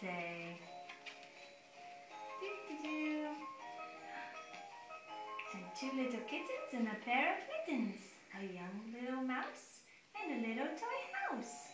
say doo -doo and two little kittens and a pair of mittens, a young little mouse and a little toy house.